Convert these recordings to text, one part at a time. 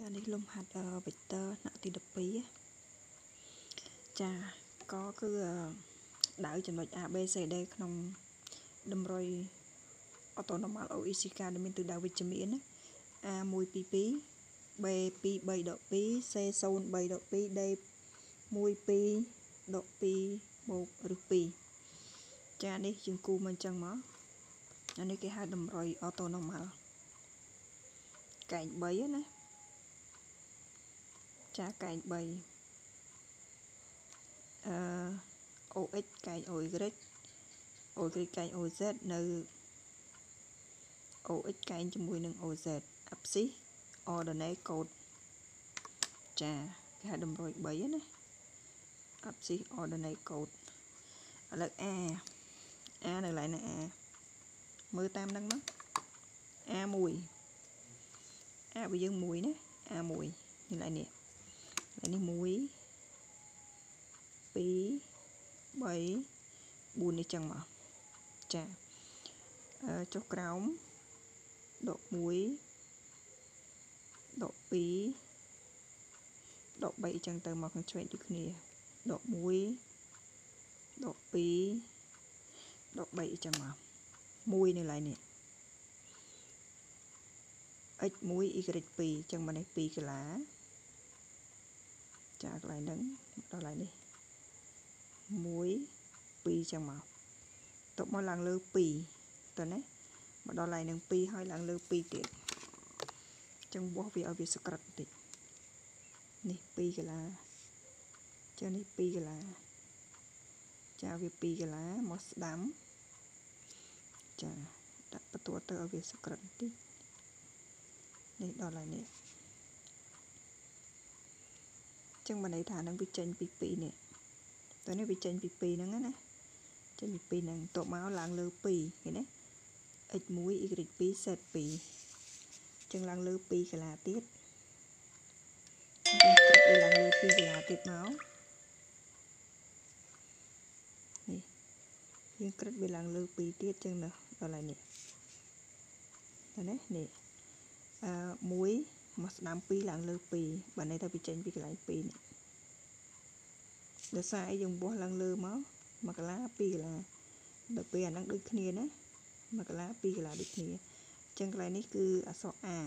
ចានេះលំហាត់វិកទ័រថ្នាក់ទី12ចាក៏គឺដៅចំណុច A B C D ក្នុងតម្រុយ Autonomous OEC ការដែលមានទិសដៅវិជ្ជមាន A122 B23.2 C03.2 D12.2 មកឬ2ចានេះយើងគូមកអញ្ចឹងមកអានេះគេហៅតម្រុយ Autonomous កែង3ណា ចាកែង3អឺ OX កែង OY OY កែង OZ នៅ OX កែងជាមួយនឹង OZ abscissa ordinate code ចាគេហៅតម្រុយ3ណា abscissa ordinate code ឥឡូវ A A នៅកន្លែងណា A មើលតាមហ្នឹងមក A1 A បើយើង1ណា A1 នេះឡើយនេះ ហើយនេះ1 2 3 4នេះចឹងមកចាអឺចុះក្រោមដក1ដក2ដក3អញ្ចឹងទៅមកខាងឆ្វេងដូចគ្នាដក1ដក2ដក3អញ្ចឹងមក1នៅឡើយនេះ x1 y2 អញ្ចឹងមកនេះ2កន្លា ចាកន្លែងហ្នឹងដល់កន្លែងនេះ1 2ចឹងមកតបមកឡើងលើ2តើណាមកដល់កន្លែងហ្នឹង2ហើយឡើងលើ2ទៀតចឹងបោះវាឲ្យវាសក្រិតបន្តិចនេះ2កន្លាចឹងនេះ2កន្លាចាវា2កន្លាមកស្ដាំចាដាក់បន្ទាត់ទៅឲ្យវាសក្រិតបន្តិចនេះដល់កន្លែងនេះ ចឹងបានន័យថានឹងវាចេញពី2នេះតើនេះវាចេញពី2ហ្នឹងណាចេញពី2ហ្នឹងតបមកឡើងលើ2ឃើញទេ x1 y2 សេត2ចឹងឡើងលើ2កន្លាទៀតយើងគិតឡើងលើ2កន្លាទៀតមកនេះយើងគិតវាឡើងលើ2ទៀតចឹងនៅដល់ហើយនេះតើនេះនេះអឺ1 មកស្ដាំ2ឡើងលើ2បើន័យថាវាចេញពីកន្លែង2នេះដោយសារអីយើងបោះឡើងលើមក1កន្លា2កន្លាដល់ពេលអាហ្នឹងដូចគ្នាណា1កន្លា2កន្លាដូចគ្នាអញ្ចឹងកន្លែងនេះគឺអក្សរ A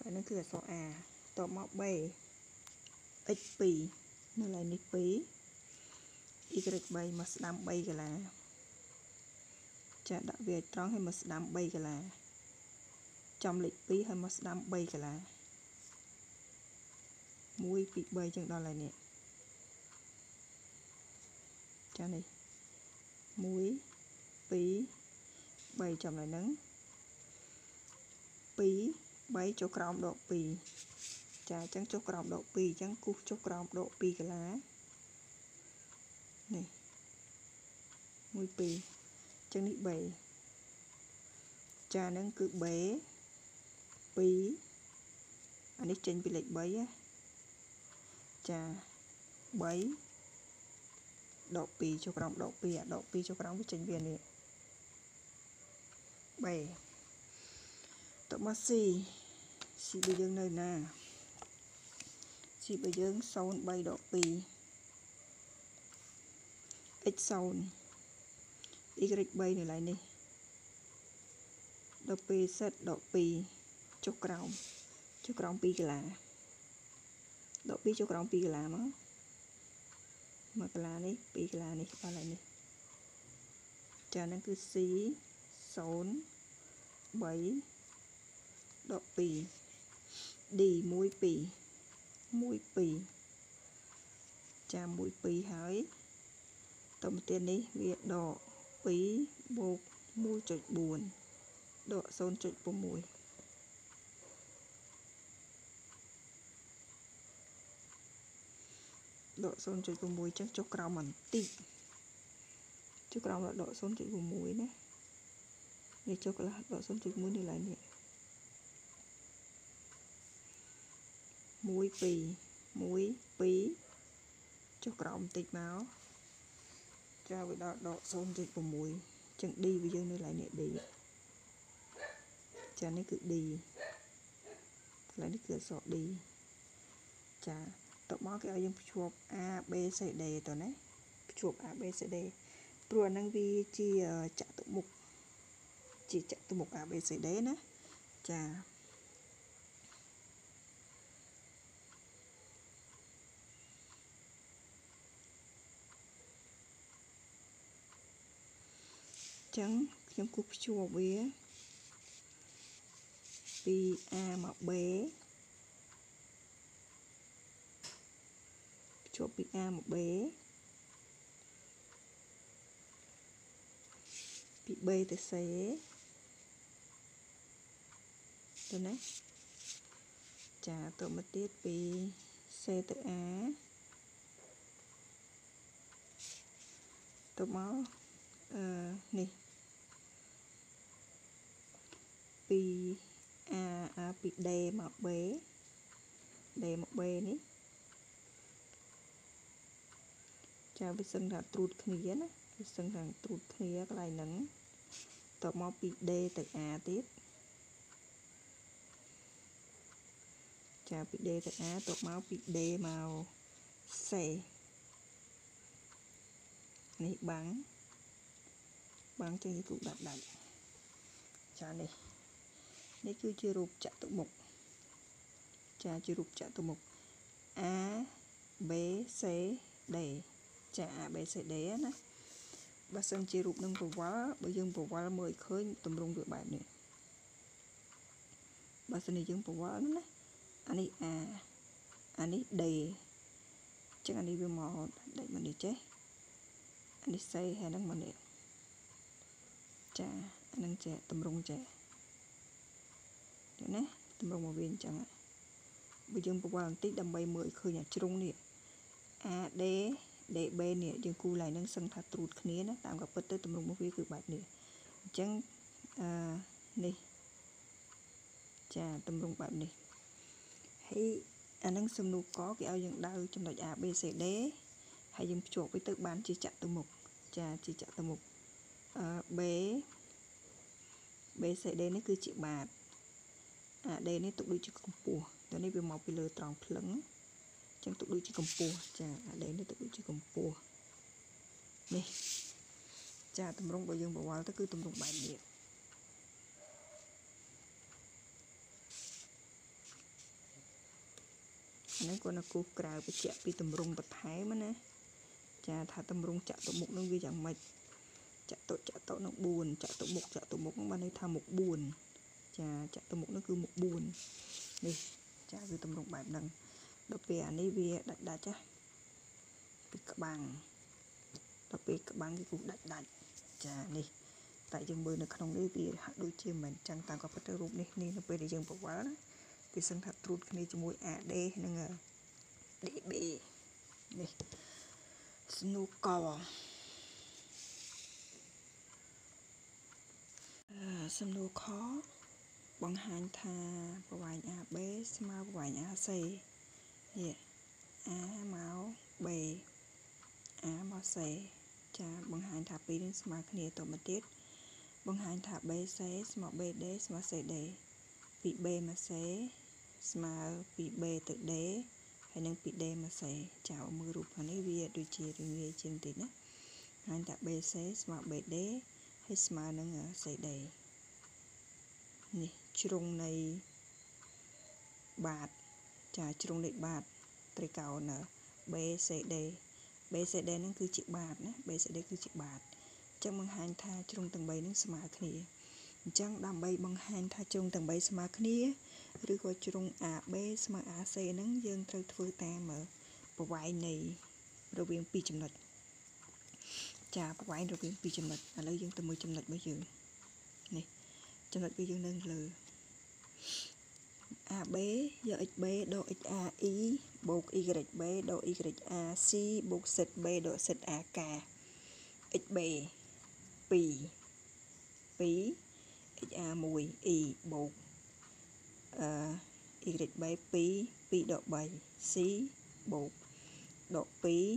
កន្លែងហ្នឹងគឺអក្សរ A តបមក B x2 នៅកន្លែងនេះ2 y3 មកស្ដាំ3កន្លាចាដាក់វាឲ្យត្រង់ហើយមកស្ដាំ3កន្លា ចំលេខ2ហើយមកស្ដាំ3កន្លា1 2 3ចឹងដល់ហើយនេះចានេះ1 2 3ចំ lại ហ្នឹង2 3ចុះក្រោមដក2ចាអញ្ចឹងចុះក្រោមដក2អញ្ចឹងគូសចុះក្រោមដក2កន្លានេះ1 2អញ្ចឹងនេះ3ចាហ្នឹងគឺ B 2អានេះចេញពីលេខ3ណាចា3ដក2ចុះក្រោមដក2អាដក2ចុះក្រោមវាចេញវានេះ B តមក C C បើយើងនៅណា C បើយើង0 3ដក2 x 0 y 3នៅឡើយនេះដល់ពេលសិតដក2 ចុះក្រោមចុះក្រោម2កន្លាដក2ចុះក្រោម2កន្លាមក1កន្លានេះ2កន្លានេះដល់ហើយនេះចាហ្នឹងគឺ C 0 3ដក2 D 1 2 1 2ចា1 2ហើយតមកទៀតនេះវាដក2បូក1.4ដក0.6 ដក0.6ចឹងចុះក្រោមបន្តិចចុះក្រោមដក0.6ណានេះចុះកន្លះដក0.1នេះឡើយនេះ1 2 1 2ចុះក្រោមបន្តិចមកចាវាដល់ដក0.6ចឹង D វាយើងនៅឡើយនេះ D ចានេះគឺ D កន្លែងនេះគឺអក្សរ D ចា តបមកគេឲ្យយើងភ្ជាប់ A B C D តើណាភ្ជាប់ A B C D ព្រោះអាហ្នឹងវាជាចតុមុខជាចតុមុខ A B C D ណាចាចឹងខ្ញុំគូភ្ជាប់វាពី A មក B ភ្ជាប់ពី A មក B ពី B ទៅ C ទៅណាចាទៅមកទៀតពី C ទៅ A ទៅមកអឺនេះពី A A ពី D មក B D មក B នេះ ចាវាសឹងថាត្រួតគ្នាណាវាសឹងថាត្រួតគ្នាកន្លែងហ្នឹងតមកពី D ទៅ A ទៀតចាពី D ទៅ A តមកពី D មក C នេះបាំងបាំងចឹងយើងគូដាក់ដាច់ចានេះនេះគឺជារូបចតុមុខចាជារូបចតុមុខ A B C D ចា A B C D ណាបើសិនជារូបនឹងប្រវល់បើយើងប្រវល់មើលឲ្យឃើញតម្រង់វាបែបនេះបើសិនជាយើងប្រវល់ណាអានេះ A អានេះ D ចឹងអានេះវាមកដាច់មកនេះចេះអានេះ C ហើយហ្នឹងមកនេះចាអាហ្នឹងចេះតម្រង់ចេះណាតម្រង់មកវាអញ្ចឹងបើយើងប្រវល់បន្តិចដើម្បីមើលឲ្យឃើញអាជ្រុងនេះ AD DB នេះយើងគូឡើងនឹងសឹងថាត្រួតគ្នាណាតាមក៏ពិតទៅតម្រង់មកវាគឺបែបនេះអញ្ចឹងអឺនេះចាតម្រង់បែបនេះហើយអានឹងសំណួរកគេឲ្យយើងដៅចំណុច A B C D ហើយយើងភ្ជាប់វាទៅបានជាចតុមុខចាជាចតុមុខអឺ B B C D នេះគឺជាបាត AD នេះទុកដូចជាកម្ពស់តែនេះវាមកពីលើត្រង់ភ្លឹង ចឹងទុកដូចជាកម្ពស់ចា AD នេះទុកដូចជាកម្ពស់នេះចាតម្រង់បើយើងបវល់ទៅគឺតម្រង់បែបនេះអានេះគាត់នៅគូសក្រៅបញ្ជាក់ពីតម្រង់បន្ថែមណាចាថាតម្រង់ចាក់ទៅមុខនឹងវាយ៉ាងម៉េចចាក់ទៅចាក់ទៅនឹង4ចាក់ទៅមុខចាក់ទៅមុខនឹងបានន័យថាមុខ4ចាចាក់ទៅមុខនោះគឺមុខ4នេះចាគឺតម្រង់បែបហ្នឹង ដល់ពេលអានេះវាដាច់ដាច់ចាពីក្បាំងដល់ពេលក្បាំងគឺគូដាច់ដាច់ចានេះតែយើងមើលនៅក្នុងនេះវាហាក់ដូចជាមិនចឹងតាមក៏ពិតទៅរូបនេះនេះនៅពេលដែលយើងបវល់ណាវាសឹងថាត្រួតគ្នាជាមួយ AD និង DB នេះស្នូកសំណួរខបង្ហាញថាប្រវែង AB ស្មើប្រវែង AC នេះ A មក B A មក C ចាបង្ហាញថាពីរនេះស្មើគ្នាទៅមកទៀតបង្ហាញថា BC ស្មើ BD ស្មើ CD ពី B មក C ស្មើពី B ទៅ D ហើយនឹងពី D មក C ចាមើលរូបខាងនេះវាដូចជារងាយជាងតិចណាហើយថា BC ស្មើ BD ហើយស្មើនឹង CD នេះជ្រុងនៃបាត ចាជ្រុងនៃបាតត្រីកោណ BCD BCD ហ្នឹងគឺជាបាតណា BCD គឺជាបាតអញ្ចឹងបង្ហាញថាជ្រុងទាំង3ហ្នឹងស្មើគ្នាអញ្ចឹងដើម្បីបង្ហាញថាជ្រុងទាំង3ស្មើគ្នាឬក៏ជ្រុង AB ស្មើ AC ហ្នឹងយើងត្រូវធ្វើតាមប្រវែងនៃរវាង2ចំណុចចាប្រវែងរវាង2ចំណុចឥឡូវយើងទៅមើលចំណុចរបស់យើងនេះចំណុចរបស់យើងនៅលើ AB យក XB ដក XAE បូក YB ដក YAC បូក ZB ដក ZAK XB 2 2 XA1 E បូកអឺ YB 2 2ដក3 C បូកដក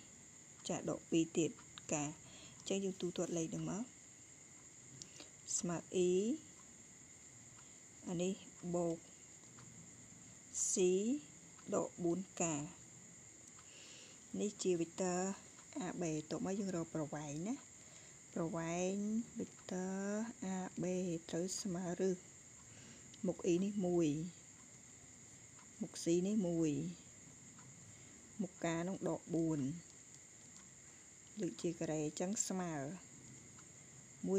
2ចាដក2ទៀតកាអញ្ចឹងយើងទូទាត់លេខនឹងមកស្មើ E អានេះបូក C ដក 4K នេះជាវេគ្ទ័រ AB តោះមកយើងរកប្រវែងណាប្រវែងវេគ្ទ័រ AB ត្រូវស្មើឬមុខ E នេះ1មុខ C នេះ1មុខ K នោះដក4លើកជាការ៉េអញ្ចឹងស្មើ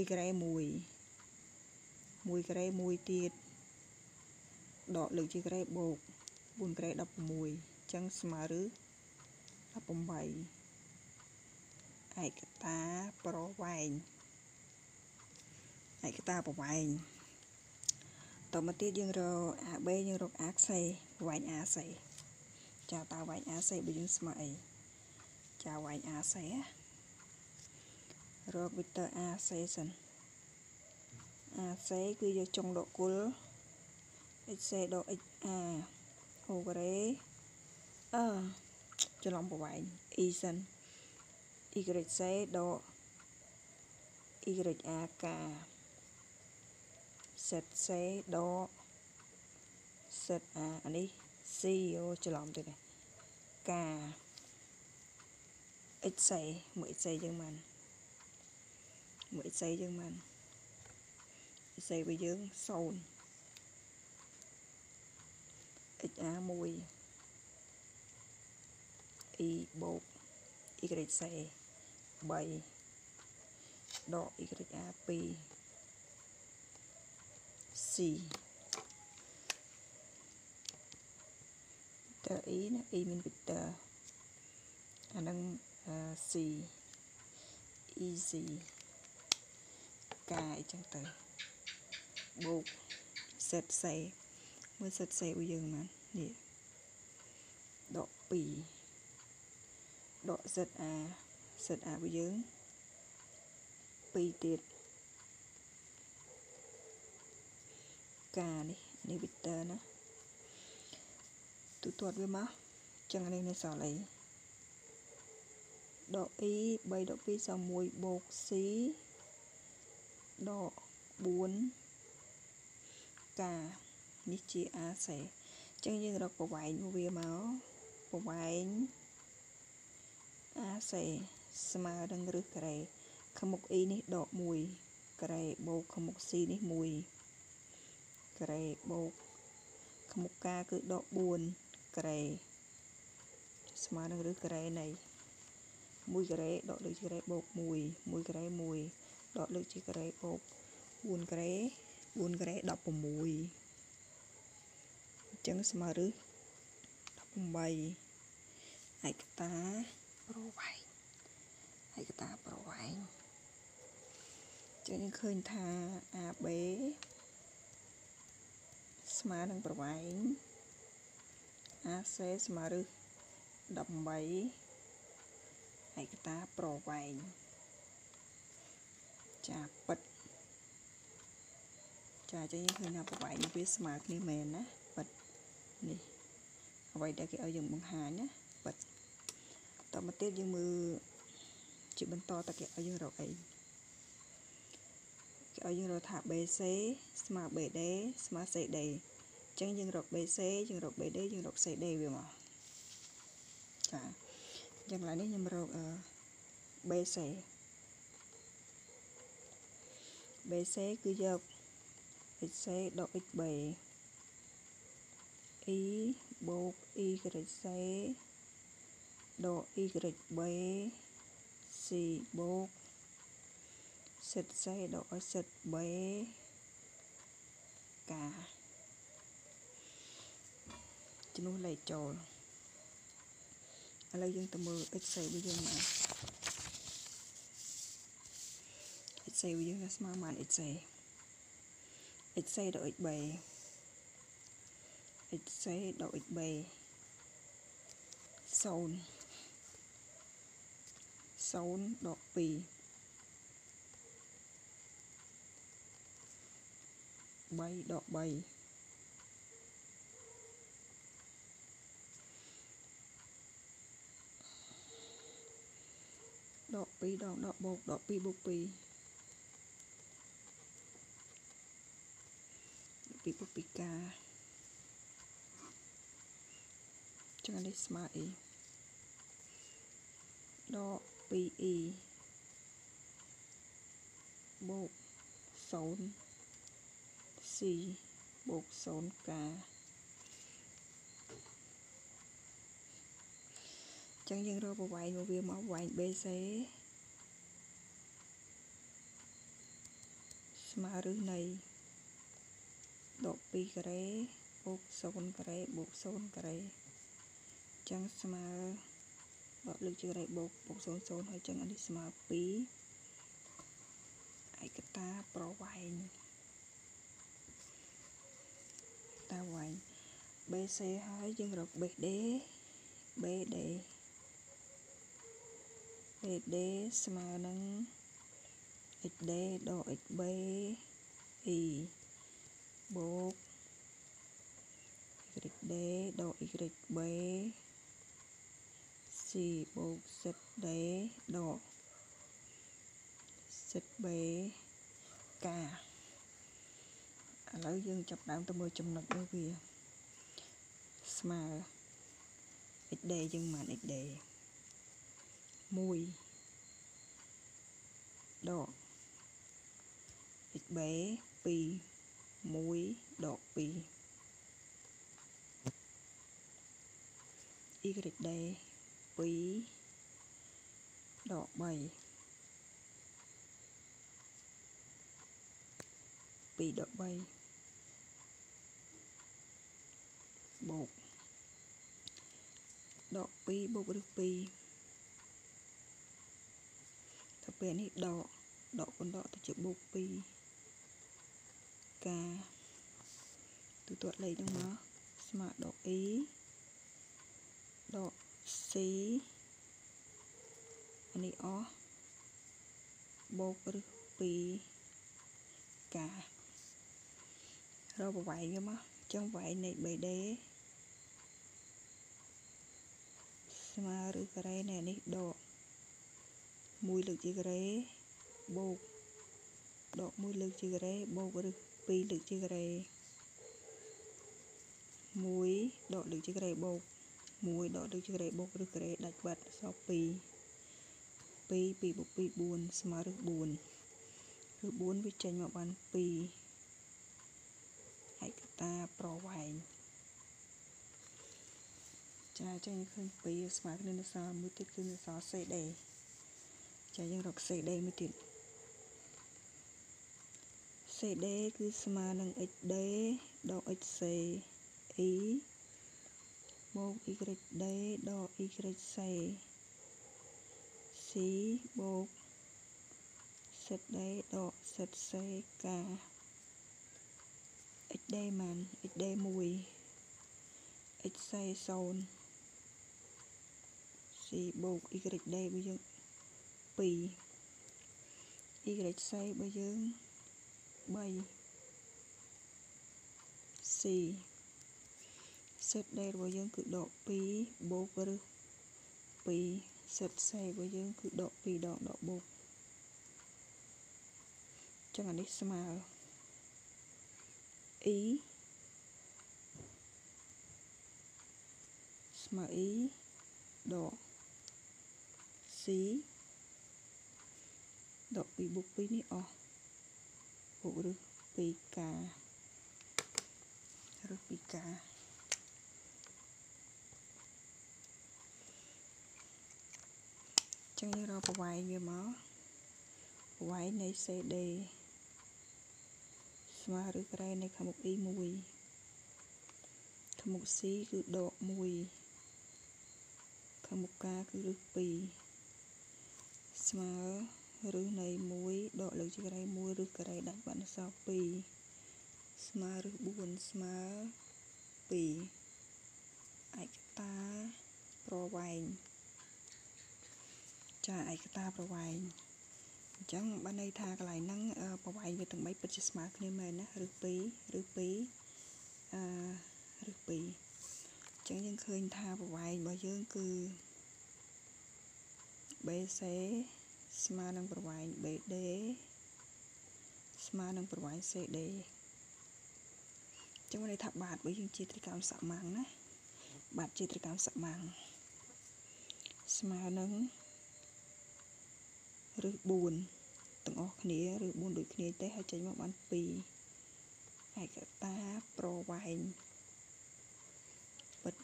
1ការ៉េ1 1ការ៉េ1ទៀតដកលើកជាការ៉េបូក 4ការ៉េ16អញ្ចឹងស្មើឬ18ឯកតាប្រវែងឯកតាប្រវែងតមកទៀតយើងរក AB យើងរក A ខ្សែប្រវែង AC ចាតើប្រវែង AC បើយើងស្មើអីចាប្រវែង AC រកវីក្ទ័រ AC សិន AC គឺយកចុងដកគុល XC ដក XA អូ ការ៉េអឺច្រឡំប្រវែង E សិន YC ដក YAK ZC ដក ZA អានេះ C អូច្រឡំទៅនេះ K XC មួយ XC យើងបានមួយ XC យើងបាន XC របស់យើង0 XA 1 E បូក YC 3ដក YA 2 C តើ E ណា E មានវិតើអានឹង C easy កាយចឹងទៅបូក set C មើល set C របស់យើងណានេះដក2ដក ZA ZA របស់យើង2ទៀតកានេះនេះវីទ័រណាទូទាត់វាមកចឹងនេះនៅសល់អីដក e 3ដក2សល់1បូក c ដក4កា នេះជា AC ចឹងយើងរកប្រវែងវាមកប្រវែង AC ស្មើនឹងរឹសការ៉េខាងមុខ E នេះដក1ការ៉េបូកខាងមុខ C នេះ1ការ៉េបូកខាងមុខ K គឺដក4ការ៉េស្មើនឹងរឹសការ៉េនៃ1ការ៉េដកលើកជាការ៉េបូក1 1ការ៉េ1ដកលើកជាការ៉េបូក4ការ៉េ4ការ៉េ16អញ្ចឹងស្មើរឹស18ឯកតាប្រវែងឯកតាប្រវែងចឹងយើងឃើញថា AB ស្មើនឹងប្រវែង AC ស្មើឬ18ឯកតាប្រវែងចាពិតចាចឹងយើងឃើញថាប្រវែងវាស្មើគ្នាមែនណាពិត នេះអ្វីដែលគេឲ្យយើងបង្ហាញណាពិតតមកទៀតយើងមើលជាបន្តតគេឲ្យយើងរកអីគេឲ្យយើងរកថា BC ស្មើ BD ស្មើ CD អញ្ចឹងយើងរក BC យើងរក BD យើងរក CD វាមកចាអញ្ចឹងឡើយនេះខ្ញុំរក BC BC គឺយក xc ដក xb e បូក y ដក y b c បូកសិត c ដកឲ្យសិត b កាជំនួសលេខចូលឥឡូវយើងទៅមើល x របស់យើងមក x របស់យើងស្មើនឹង x x ដល់ x3 xc ដល់ xb 0 0ដល់2 3ដល់3 đọt pi đọt đọt bột đọt pi bột pi pi bột pi ca ចឹងអានេះស្មើអីដក 2e បូក 0 c បូក0កាចឹងយើងរកប្រវែងមកវាមកប្រវែង BC ស្មើរឹសនៃដក2ការ៉េបូក0ការ៉េបូក0ការ៉េ ចឹងស្មើដកលើកជាការ៉េបូកបូក0 0ហើយចឹងអានេះស្មើ2ឯកតាប្រវែងតាវែង BC ហើយយើងរក BD BD BD ស្មើនឹង XD ដក XB E បូក YD ដក YB C បូក ZD ដក ZB កាឥឡូវយើងចាប់ដើមទៅមើលចំណុចរបស់វាស្មើ XD យើងបាន XD 1ដក xb 2 1ដក2 y d 2ដក3 2ដក3បូកដក2បូកឬ2ទៅពេលនេះដកដកគុណដកទៅជាបូក2ការទូទាត់លេខហ្នឹងមកស្មើដក e ដក c អានេះអស់បូកឬ2ការរកប្រវែងវាមកចឹងប្រវែងនៃ BD ស្មើឬការ៉េនៃនេះដក1លើកជាការ៉េបូកដក1លើកជាការ៉េបូកឬ2លើកជាការ៉េ1ដកលើកជាការ៉េបូក 1ដកលើកជាការ៉េបូកឬការ៉េដាច់បាត់សល់2 2 2បូក2 4ស្មើឬ4ឬ4វាចេញមកបាន2ឯកតាប្រវែងចាអញ្ចឹងឃើញ2ស្មើគ្នានឹងសល់មួយទៀតគឺសល់ CD ចាយើងរក CD មួយទៀត CD គឺស្មើនឹង XD ដក XC E បូក YD ដក YC C បូក ZD ដក ZC កា XD ម៉ាន XD 1 XC 0 C បូក YD បើយើង2 YC បើយើង3 C សេតដេរបស់យើងគឺដក2បូកឬ2សេតសេរបស់យើងគឺដក2ដងដកបូកចឹងអានេះស្មើ e ស្មើ e ដក c ដក2បូក2នេះអស់បូកឬ2កាឬ2 ចឹងយើងរកប្រវែងវាមកប្រវែងនៃ CD ស្មើឬក្រែនៃខាងមុខ E 1 ខាងមុខ C គឺដក1ខាងមុខ K គឺរឹស2ស្មើឬនៃ1ដកលើកជាការ៉េ1ឬការ៉េដាច់បាត់អក្សរ2ស្មើឬ4ស្មើ2ឯកតាប្រវែង ចាឯកតាប្រវែងអញ្ចឹងបានន័យថាកន្លែងហ្នឹងប្រវែងវាទាំង3ពិតជាស្មើគ្នាមែនណាឬ2ឬ2អឺឬ2អញ្ចឹងយើងឃើញថាប្រវែងរបស់យើងគឺ BC ស្មើនឹងប្រវែង BD ស្មើនឹងប្រវែង CD ចឹងមានន័យថាបាតរបស់យើងជាត្រីកោណសមាំងណាបាត់ជាត្រកម្មសមាំងស្មើនឹង ឬ4ទាំងអស់គ្នាឬ4ដូចគ្នាទេហើយចេញមកបាន2ឯកតាប្រវែងពិត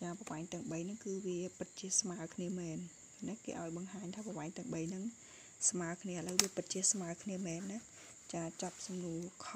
ចាប្រវែងទាំង3ហ្នឹងគឺវាពិតជាស្មើគ្នាមែនណាគេឲ្យបង្ហាញថាប្រវែងទាំង3ហ្នឹងស្មើគ្នាឥឡូវវាពិតជាស្មើគ្នាមែនណាចាចាប់សំណួរខ